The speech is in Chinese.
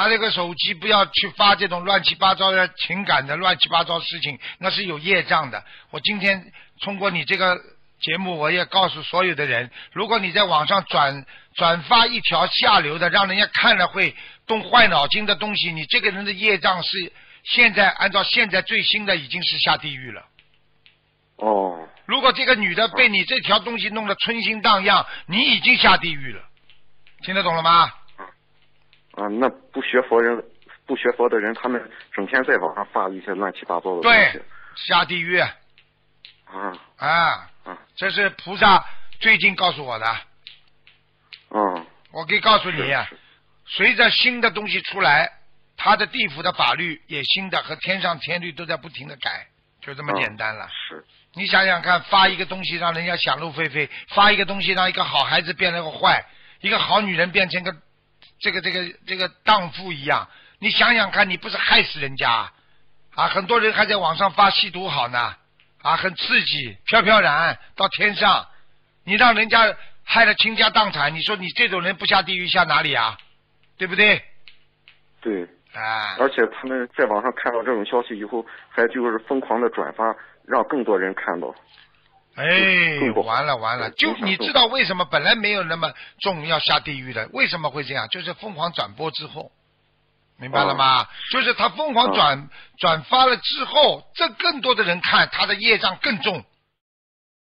拿这个手机不要去发这种乱七八糟的情感的乱七八糟事情，那是有业障的。我今天通过你这个节目，我也告诉所有的人，如果你在网上转转发一条下流的，让人家看了会动坏脑筋的东西，你这个人的业障是现在按照现在最新的已经是下地狱了。哦，如果这个女的被你这条东西弄得春心荡漾，你已经下地狱了，听得懂了吗？啊，那不学佛人，不学佛的人，他们整天在网上发一些乱七八糟的东西对，下地狱啊啊！啊这是菩萨最近告诉我的，嗯，我可以告诉你，随着新的东西出来，他的地府的法律也新的，和天上天律都在不停的改，就这么简单了。是你想想看，发一个东西让人家想入非非，发一个东西让一个好孩子变成个坏，一个好女人变成个这个这个这个荡妇一样，你想想看，你不是害死人家啊？很多人还在网上发吸毒好呢，啊，很刺激，飘飘然到天上，你让人家害得倾家荡产，你说你这种人不下地狱下哪里啊？对不对？对，啊，而且他们在网上看到这种消息以后，还就是疯狂的转发，让更多人看到。哎完了完了！就你知道为什么本来没有那么重要下地狱的，为什么会这样？就是疯狂转播之后，明白了吗？就是他疯狂转、转发了之后，这更多的人看，他的业障更重，